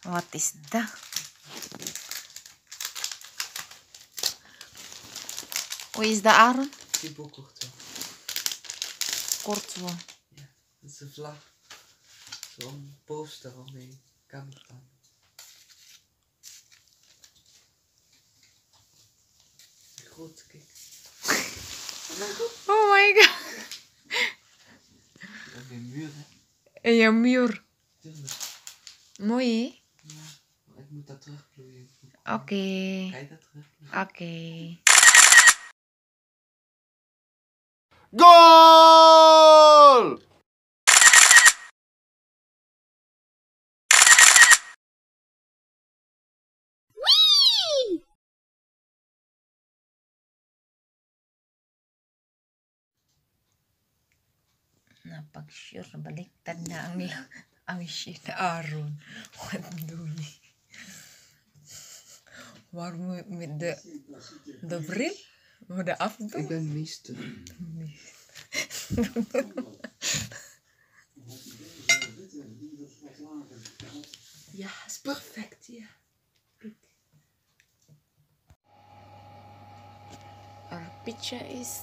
Wat is dat? Hoe is dat, Aaron? Thibaut Courtois. Kort zo. Ja, dat is een vlag. Zo'n poster waarmee Cameroen. Groot, kijk. Oh my god. Een muur, hè. En je muur. Tuurlijk. Mooi, hè? Ja, maar ik moet dat terugplooien. Oké. Ga je dat terugplooien? Oké. Goal! Napag-sure, baliktad na ang, ang shit Aaron. Wat doe je? Waarom met de, de bril? Met de Ik afdoen? ben meester. Ja, is perfect, ja. Our pizza is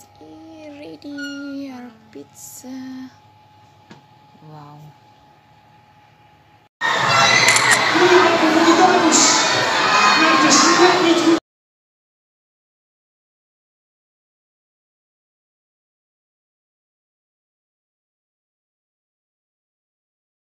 ready. Our pizza. Wow.